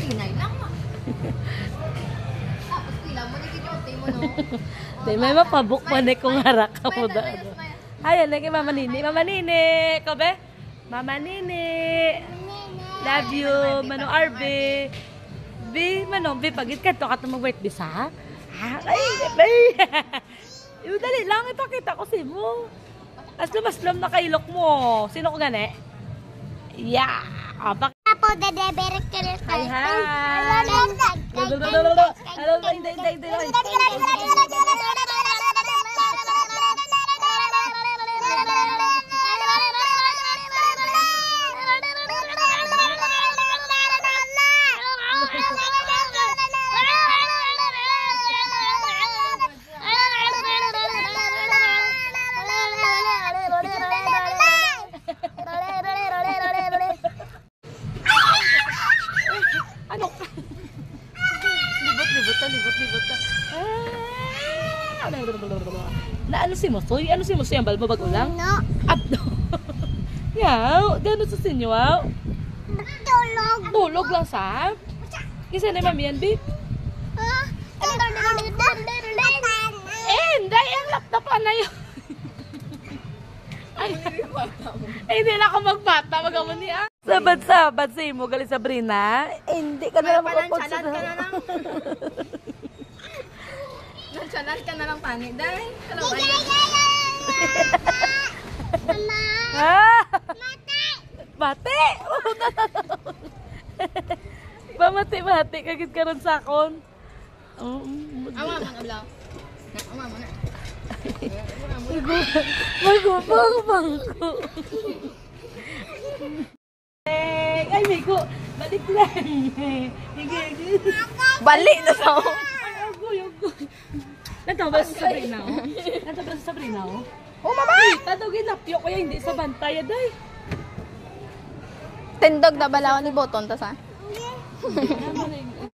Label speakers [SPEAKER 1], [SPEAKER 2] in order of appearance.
[SPEAKER 1] Hinay lang ah. Tapos pila mo, nagkijote mo, no?
[SPEAKER 2] Di may mapabuk pa ni kung harak ka mo
[SPEAKER 1] Smile,
[SPEAKER 2] da.
[SPEAKER 1] smile, smile.
[SPEAKER 2] Ayan, lagi Mama Nini. Mama Nini! Ikaw be? Mama Nini! Love you, Mano Arbe. Bi, Mano, Bi, pagit ka to ka mag-wait bis ha? Ay, Bi! Yung dali lang, ipakita ko si mo. Aslam-aslam na kailok mo. Sino ko gani? Yeah! udah ada berek Hai hai. Halo, halo, halo. Halo, libot ka. Ah! Na ano si Mosoy? Ano si Mosoy? Ang balbo bag ulang?
[SPEAKER 3] No,
[SPEAKER 2] Abdo. Yaw, gano'n sa sinyo, wow.
[SPEAKER 3] tulog.
[SPEAKER 2] Tulog lang sa? Kisa na mami yan, babe. Eh, hindi. Ang laptop na yun. Ay, eh, hindi na ako magbata. Magawa niya. Sabad-sabad sa imo, gali Sabrina. Eh, hindi ka na lang
[SPEAKER 1] Palanchalan
[SPEAKER 2] makapunsa.
[SPEAKER 1] ka na lang. Nonchalant ka na lang, Pani. Dahil, alam mo,
[SPEAKER 3] Mama,
[SPEAKER 2] Ah!
[SPEAKER 3] mate.
[SPEAKER 2] Bate! Pamati-mati, kagit ka ron sakon. Um,
[SPEAKER 1] Ama, mga ablaw. Na, ama mo na.
[SPEAKER 2] Magupang ko. Eh, ay, Miko, balik lang. Hige, hige.
[SPEAKER 1] Bali na sa
[SPEAKER 2] Ay, agoy, agoy. Nanto ba sa Sabrina? Nanto ba sa Sabrina? oh?
[SPEAKER 1] Oh, mama!
[SPEAKER 2] Tatawagin napyo ko hindi sa bantay, aday.
[SPEAKER 1] Tindog na balaw ni Boton, tas ha?
[SPEAKER 2] Na yung-